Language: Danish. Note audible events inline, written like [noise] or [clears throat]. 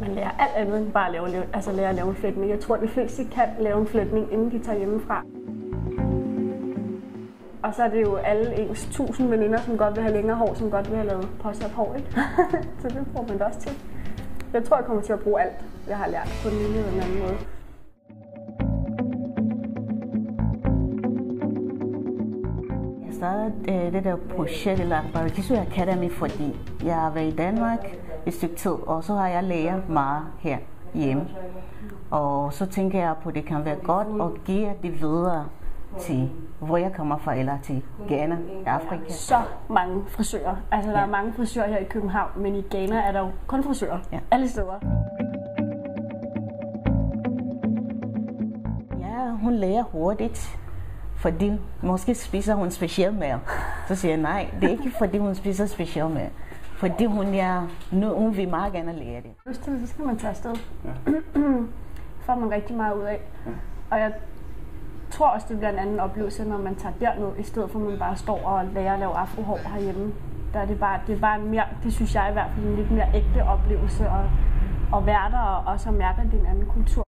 Man lærer alt andet end bare at lave, altså lære at lave en flytning. Jeg tror, at de fleste kan lave en flytning, inden de tager hjemmefra. Og så er det jo alle ens tusind veninder, som godt vil have længere hår, som godt vil have lavet påsat hår, ikke? [laughs] så det bruger man da også til. Jeg tror, jeg kommer til at bruge alt, jeg har lært på den ene eller anden måde. Startede øh, det der projekt, eller Paradiso Academy, fordi jeg har været i Danmark et stykke tid, og så har jeg lært meget her hjemme. Og så tænker jeg på, at det kan være godt at give det videre til, hvor jeg kommer fra, eller til Ghana, Afrika. Så mange frisører. Altså, der ja. er mange frisører her i København, men i Ghana er der jo kun frisører. Ja. Alle steder. Ja, hun lærer hurtigt fordi måske spiser hun speciel mad. Så siger jeg, nej, det er ikke fordi hun spiser speciel mad. Fordi hun, er, nu, hun vil meget gerne lære det. Hvis til så skal man tage afsted. Ja. [clears throat] får man rigtig meget ud af. Ja. Og jeg tror også, det bliver en anden oplevelse, når man tager derned, i stedet for at man bare står og lærer at lave afrohår herhjemme. Der er det bare, det er bare en mere, det synes jeg i hvert fald, en lidt mere ægte oplevelse at, at være der og også at mærke, at det er en anden kultur.